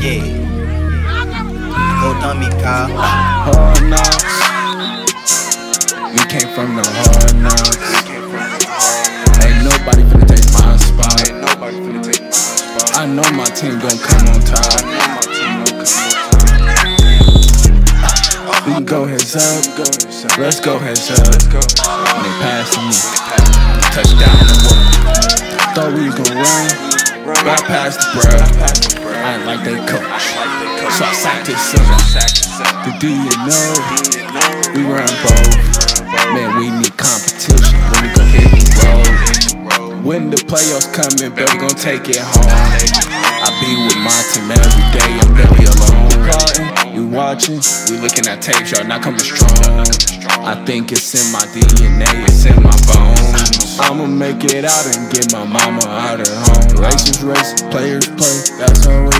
Yeah. Hold dummy, Kyle. Hard knocks. We came from the hard knocks. Ain't nobody finna take my spot. Ain't nobody finna take my spot. I know my team gon' come on top. We can go heads up. Let's go heads up. And they passing me. Touchdown. Thought we was gon' run. Right past the bruh. I ain't like that this. The D you. We run both. Man, we need competition. When we gon' hit the road. When the playoffs coming, bet we gon' take it home. I be with my team every day. I'm barely alone. We watching, we looking at tapes. Y'all not coming strong. I think it's in my DNA, it's in my bones. I'ma make it out and get my mama out at home. Races race, players play. That's how goes.